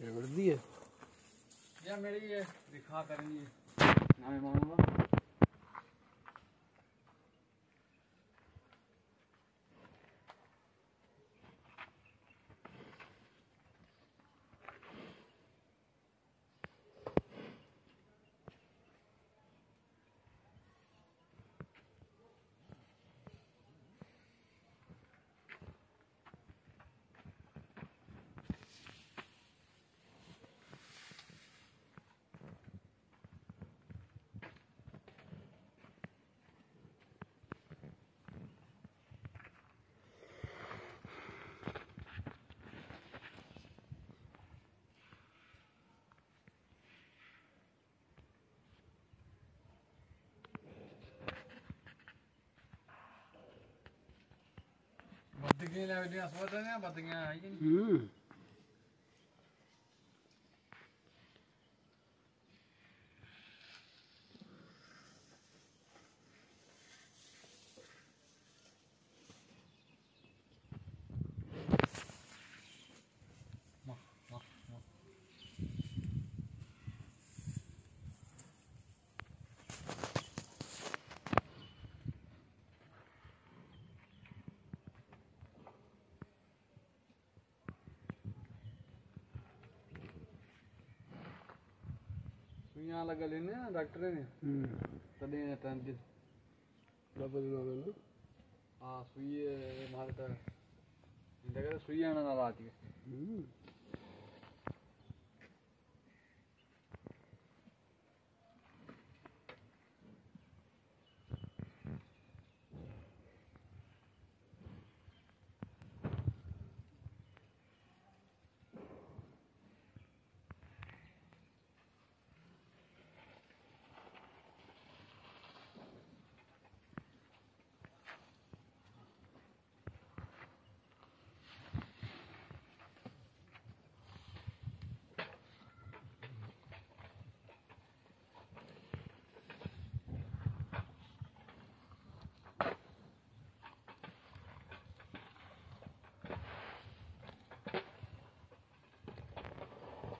ये रगड़ दिए या मेरी ये दिखा करेंगे। ना मैं मानूँगा। Ini lah video yang sebetulnya, ini? Hmm. यहाँ लगा लेने डॉक्टर ने तब ये टाइम दिन लगभग लगभग हाँ सुई मारता इंदर का सुई आना ना रात के